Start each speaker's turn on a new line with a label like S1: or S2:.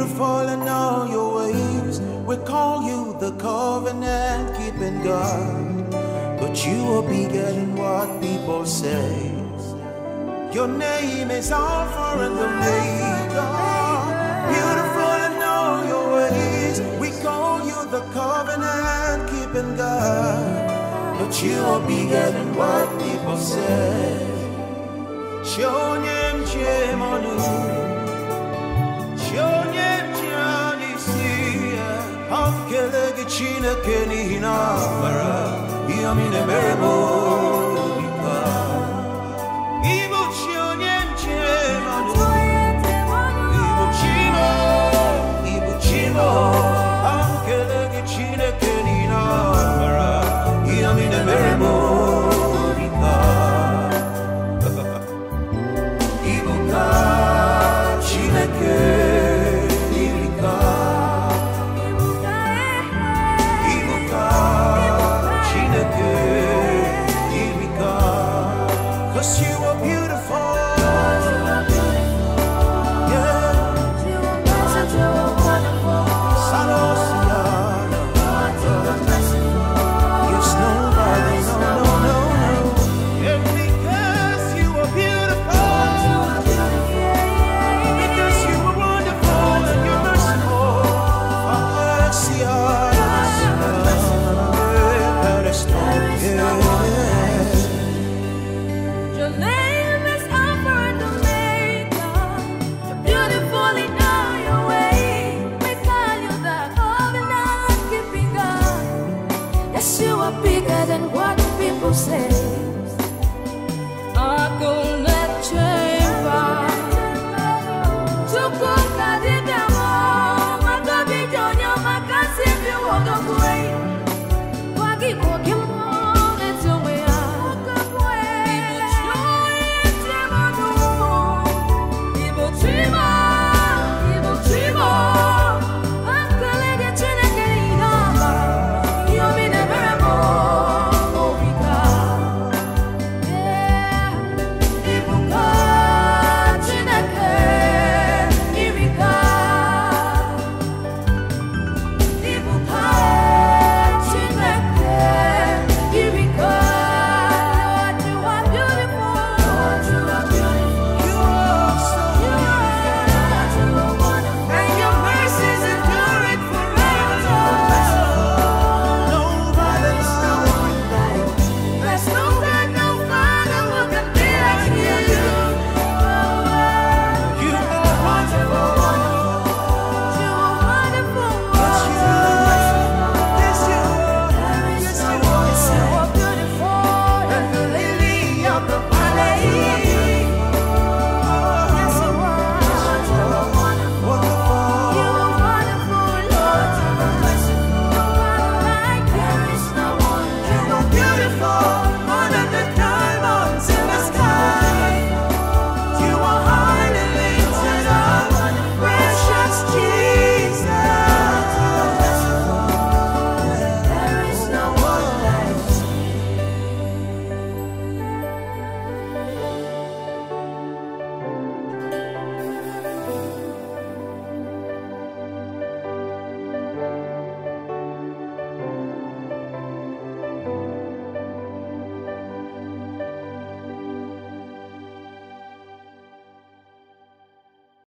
S1: beautiful in all your ways. We call you the covenant keeping God, but you are bigger than what people say. Your name is Alpha and Omega, beautiful in all your ways. We call you the covenant keeping God, but you are bigger than what people say. Shonye mchemonu Shonye Amkele gechine kenina mara Yamine meremo Ika
S2: bigger than what people say.